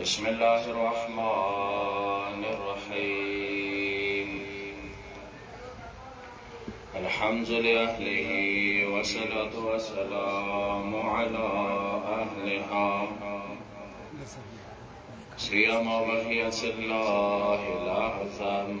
بسم الله الرحمن الرحيم الحمد لله والصلاة والسلام على أهلها سيما وهي الله الأعظم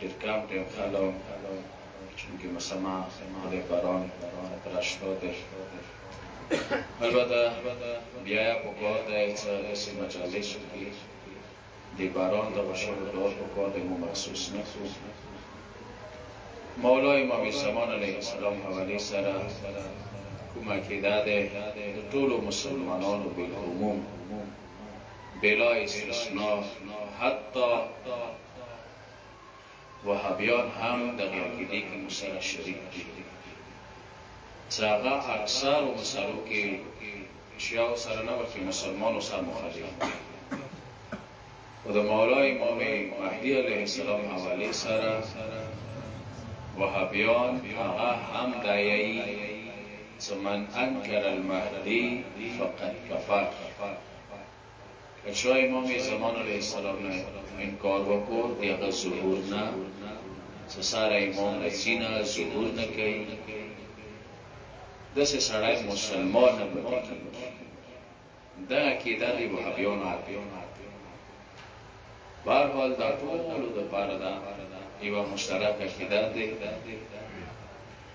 ډېر کلام ټیم خلو چونکه مسما خدای پران پرشتو دی البته بیا یا په کور دی څه داسې مجالس وکړي د باران د وشلو دور په کور دی مو محسوس نه کړو مولا امام زمان علیه السلام حوالی سره کوم عقیده ده د ټولو مسلمانانو بالعموم بلا استثناء حتی وهابیان هم دغې عقیدې کې مسره شریک دي چې هغه اکثرو مسلو کې شیعو سره نه بلکې مسلمانو سره مخالف دي او د مولا امام مهدي علیه السلام حوالې سره وهابیان هغه هم دایي چې من انکر المهدي فقد کفر که چا امام زمان علیه السلام نه انکار وکړو د هغه ظهور نه چې ساره امام رسي نه ظهور نه کوي داسې سړی مسلمان نه پاتې کېږي دا عقیده د وهابیانو عقیده بهر حال دا ټولو دپاره ده یوه مشترکه عقیده دی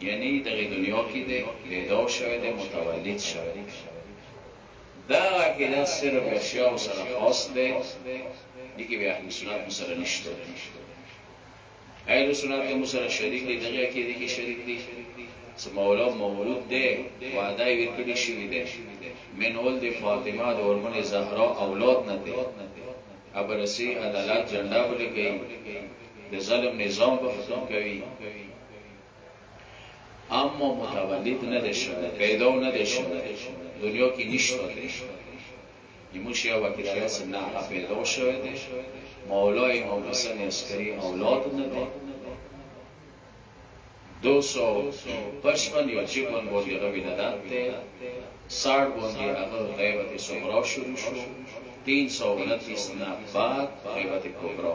یعنی دغی دنیا کی دی پیدا شوی دی متولد شوی دی دغه عقیده صرف د شیعو سره خاص دی دی کی بیا اهل سنت مو سره نشته اهل سنت مو سره شریک دی دغه عقیده کی شریک دی سمولو مولود دی وعده یې کړی شوی دی منول دی فاطمه د اورمن زهرا اولاد نه دی ابرسی عدالت جنډا بلګی د ظلم نظام په ختم کوي اما متولد نه دی شوی پیدا نه دی شوی دنیا کې نشته دی زموږ شیخ وکیلالیا صاحب نه هغه پیدا شوی دی مولا امام حسن عسکري اولاد نه دی دو سو پچپن یا چپن باندې هغه ولادت دی ساړ باندې هغه غیبت صغرا شروع شو تین سو انتیس نه بعد غیبت کبرا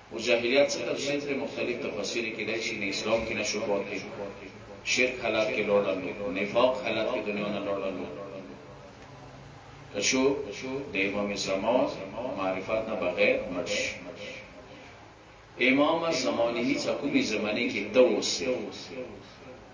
اوس جاهلیت څه تفسیر دی مختلف تفاسیر یې کیدای شي نه اسلام کې نه شو پاتې شرک حالات کې لوړ رالو نفاق حالات کې دنیا نه لوړ رالو کشو د امام زمان معرفت نه بغیر مرش امام زمانه هیڅ کومې زمانه کې ته اوسې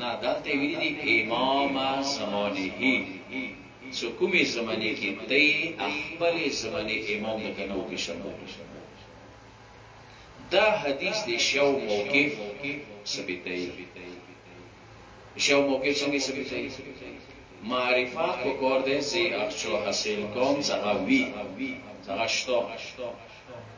نه دلته یې ویلي دي امام زمانه څو کومې زمانې کې دی خپلې زمانې امام لکه نه وپېژنو دا حدیث دی شو موقف ثبتوي شو موقف څنګه ثبتوي معرفات کو کار دی زی اخچو حاصل کوم څنګه وی څنګه شتو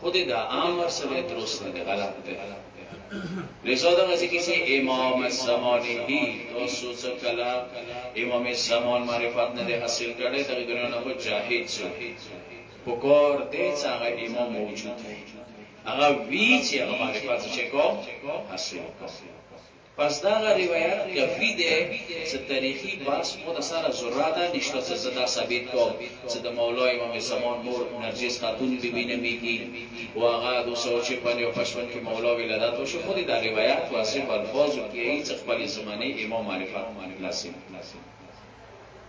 خود دا عامر سره درست نه غلط دی لیسا دا غزی کسی امام زمانی هی تو سوچ کلا امام زمان معرفت نه دی حاصل کرده تا دنیا نبو جاهد سو پکار دی چا اغا امام موجود دی اغا وی چی اغا معرفت چکو حاصل کرده پس دغه روایت کفی دی څه تاریخی بحث مو دسره ضررت نشته څه زه دا ثابت کوم څه د مولا امام زمان مور نرجس خاتون بی بی نمیږی او هغه دو سوه چه پنج او پچپن کی مولا ولادت وشو خو دی دا روایت واضح په الفاظو کی ای څه خپلی زمانی امام معرفت لازم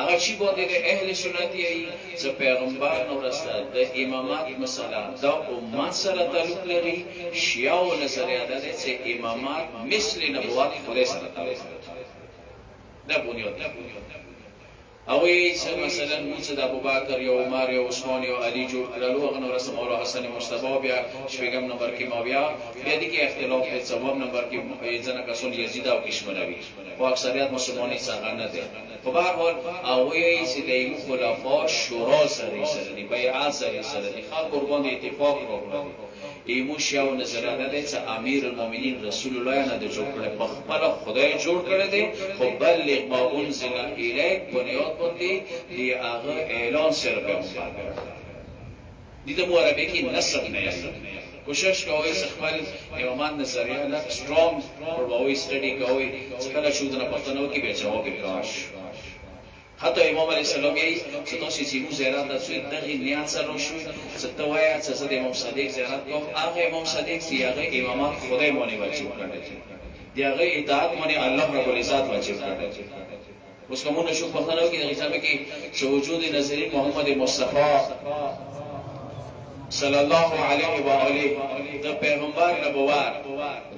هغه چی باندې د اهل سنت یې څه پیغمبر نو رسته د امامات مسله دا امت سره تعلق لري شیعه او نظریه ده چې امامات مثل نبوت خدای سره تعلق لري دا بنیاد او یې چې مثلا موږ د ابوبکر یو عمر یو عثمان یو علي جوړ کړل او غنور سم او حسن مصطفی بیا شپږم نمبر کې ماویا بیا دې کې اختلاف په څوم نمبر کې ځنه کسون یزید او کشمنوی خو اکثریت مسلمانۍ څخه نه دی خو به هر حال هغوی یې چې د یوه خلفاء شورا سره یې سره دي بیعه سره یې سره دي خلکو ورباندې اتفاق راوړی دی ایمو شی او نظریه نه دی چې امیر المؤمنین رسول الله یې نه دی جوړ کړی په خپله خدای جوړ کړی دی خو بلغ ما انزل الیک بنیاد باندې د هغه اعلان سره پیغمبر کړی دي ته مو عربي کې نصب نه یادوي کوشش کوئ چې خپل یومان نظریه لږ سترونګ جوړوئ سټډي کوئ چې کله شو د پښتنو کې به جواب وکاش حتی امام علیه السلام یې چې تاسو چې مو زیارت تاسو دغه نیت سره شو چې ته وایې چې زه د امام صادق زیارت کوم هغه امام صادق چې هغه امامات خدای مونږ واجب کړی دی هغه اطاعت مونږ الله رب العزت واجب کړی اوس که مونږ شو بخنه وکړي دغه ځمه کې چې وجود نظری محمد مصطفی صلی الله علیه و آله د پیغمبر نبوت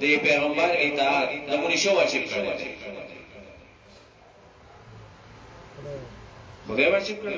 د پیغمبر اطاعت د مونږ شو واجب کړی خدای واجب کړی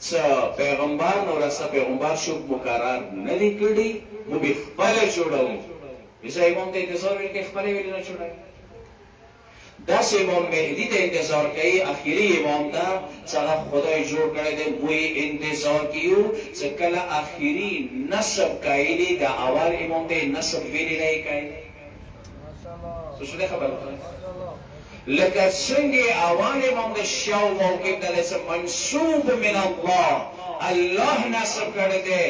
څه پیغمبر نو رسه پیغمبر شوک مقرر نه دی کړی مو به خپل جوړو مثلا امام ته انتظار ویل کې خپل ویل نه جوړای دا سه امام مهدی ته انتظار کوي اخیری امام دا څنګه خدای جوړ کړی دی مو انتظار کیو چې کله اخیری نسب کایلی دا اول امام ته نسب ویل نه کوي څه شو خبر لکه څنګه عوام امام د شاو موقع ته لسه منسوب من الله الله نصب کړی دی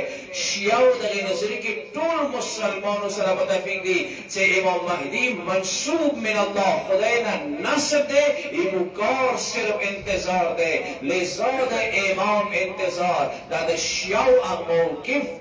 شیاو دغه نظر کې ټول مسلمانو سره متفق دي چې امام مهدی منسوب من الله خدای نه نصب دی یو کار صرف انتظار دی لذا د امام انتظار دا د شیاو موقف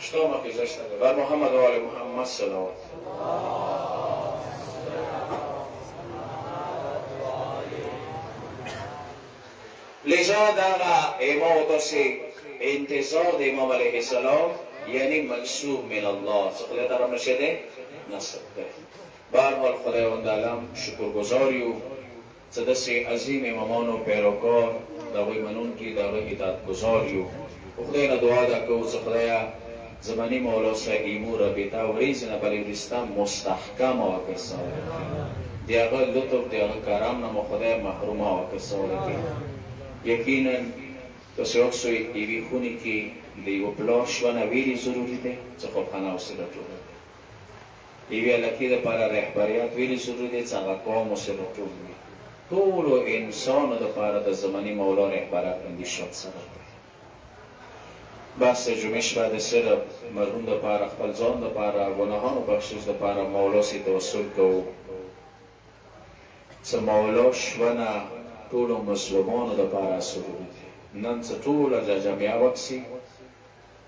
شلومه کې زشته ده بر محمد او علی محمد صلوات لذا دغه امام تاسو انتظار د امام علیه السلام یعنی منصوب من الله څخه له طرف نشه ده نصب ده بهر حال خداوند عالم شکر گزار یو څه داسې عظیم امامانو پیروکار، د هغوی منونکي، د هغوی اطاعت ګذار یو، خو خدای نه دعا دا کوو څه خدایه زمني مولا صاحب ایمو ربیطه وریځ نه بلې وریځ ته مستحکمه وګرځوله کړي، د هغه لطف، د هغه کرم نه مو خدایه محرومه وګرځوله کړي. یقینا که څه هم سوی یوې خونې کې د یوه پلار شونه ویری ضروري دی، څه خوبخانه او څه دا ټول. دیوی علاقی دپاره رهبریات ویلی سوزو دی څه هغه قوم اوسه نو ټول وی ټولو انسانو دپاره د زمنی مولا رهبرات بندی شوت سبب دی بس د جمعی شپه د سه د مرحوم دپاره خپل ځان دپاره ګناهانو بخشش دپاره مولا سی توسل کوو څه مولا شونه ټولو مسلمانو دپاره سرور دی نن څه ټوله ججمیا وکسی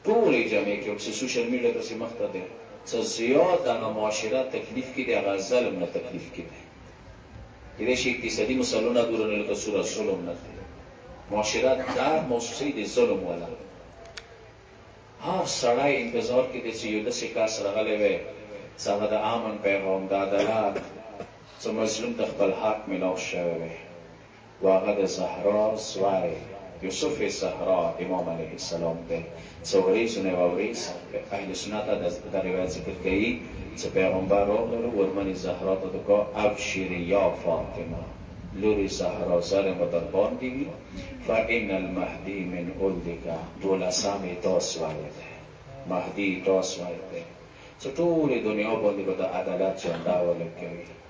ټولې جمعې کې او څه سوشل ميډيا پسې مخ ته دی څه زيات دغه معاشره تکليف کې دی هغه ظلم نه تکليف کې دی کېدای شي اقتصادي مسلونه دور نه لکه سوره ظلم نه دی معاشره دا موسسه دی ظلم ولا هر سړی انتظار کې دی چې یو داسې کس راغلی وي چې هغه د امن پیغام د عدالت څه مظلوم ته خپل حق ملاو شوی وي و هغه د زهرا زوئ يوسف زهرا امام عليه السلام دی څه وريځ نه يوه وريځ اهل سنت دا روايت ذکر کوي څه پيغمبر راغلل و ورمنې زهرا ته دکا ابشري يا فاطمه لورې زهرا زر مو در باندې وي فان المهدي من اولدک دولسم تا زوئ دی مهدي تا زوئ دی څه ټولې دنيا باندې به د عدالت جنډه ولګوي.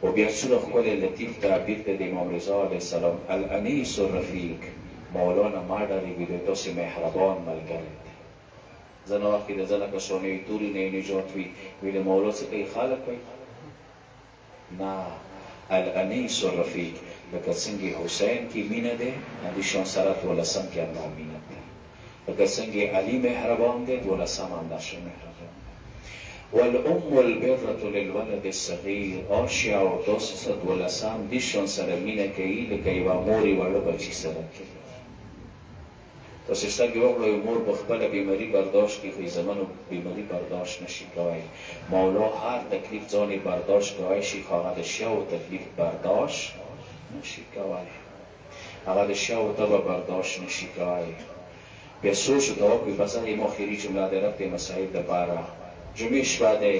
خو بیا څونه ښکلی لطیف تعبیر دی د امام رضا علیه السلام الانیس الرفیق مولانا ما ډاریږی دی داسی مهربان ملګری دی ځنه وخت کی د ځنه کسانو یی توری نه نجات وی وی د مولا څه کوي خلک وی نه الانیس الرفیق لکه څنګه حسین کی مینه دی هدی شان سره تولسم کی هم دا مینه لکه څنګه علی مهربان دی دولسم هم داسې مهربان دی والام البرة للولد الصغیر آشیا او داسې څه دولسم دې شان سره مینه کوي لکه یوه مور یې واړه بچي سره کوي تاسې سږ یې وکړو یو مور په خپله بیماري برداشت کړي خو یې زمنو بیماري برداشت نه شي کوی مولا هر تکلیف ځان یې برداشت کوی شي خو هغه د شیاو تکلیف برداشت نه شي کوی هغه د شا او تبه برداشت نه شي کوای بیا سوچ ورته وکړي بس هغه مو اخیري جمله ده رب دې مصائب د پاره جمعې شپه ده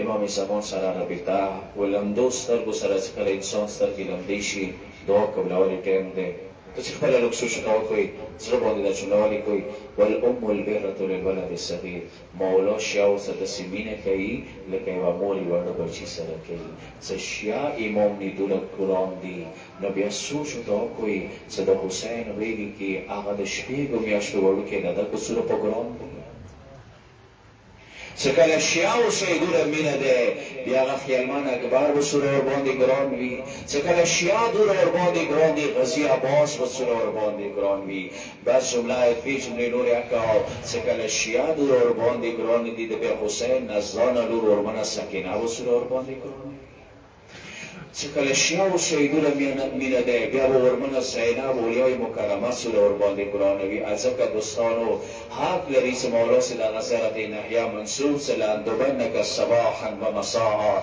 امام زمان سره رابطه و لمدو سترګو سره چې کله انسان سترګې لمدې شي دعا قبلولې ټایم ده ته چې خپله لږ سوچ ورته وکړي زړه باندې دا جمله ولیکوي والام البرة للولد الصغیر مولو شيا ورسه دسي مينه کوي لکه يوه مور يوه ړه بچي سره کوي څه شيا ئي موم ني دولک کلون دي نو بيا سوچ ورته وکوي څه د حسين غيږي کي هغه د شپيږو مياشتو وړوکي نه ده که څونه په ګرون دي څه کله شيا او سيدوله مينه ده بيا هغه خيالمن اکبر به څونه ورباندي ګرون وي څه کله شيا دوله ورباندي ګرون دي غزي عباس به څونه ورباندي ګرون وي بس جمله ای فی جملې نورې اکاو څه کله شیعه نور اور باندې ګران دي د بیا حسین نزدانه لور اورمنه سکینه و سره اور باندې ګران دي څه کله شیعه و سیدو له مینه ده بیا و اورمنه زینب اولیای مکرمه سره اور باندې ګران وي ازکه دوستانو حق لري چې مولا سي دغه زرقې نحیه منصور سره اندوبن نکه صباحا و مساء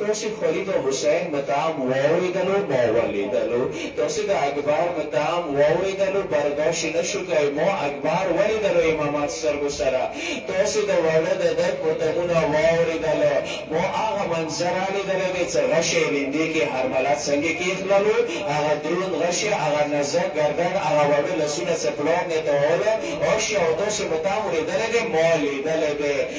تاسې خالي د حسین مطعم واورېدلو ما ولیدلو تاسې د اکبر مطعم واورېدلو برداشت نه شو کای ما اکبر ولیدلو امامت سترګو سره تاسې د وړه د دد مطعمونه واورېدل ما هغه منظر الیدلی دی څه غشی لیندې کې هرمله څنګه کېښللو هغه دروند غشی هغه نزک ګردن هغه وړه لسونه څه پلار نې تاول اشیا او تاسې مطعم اورېدلی دی ما لیدلی دی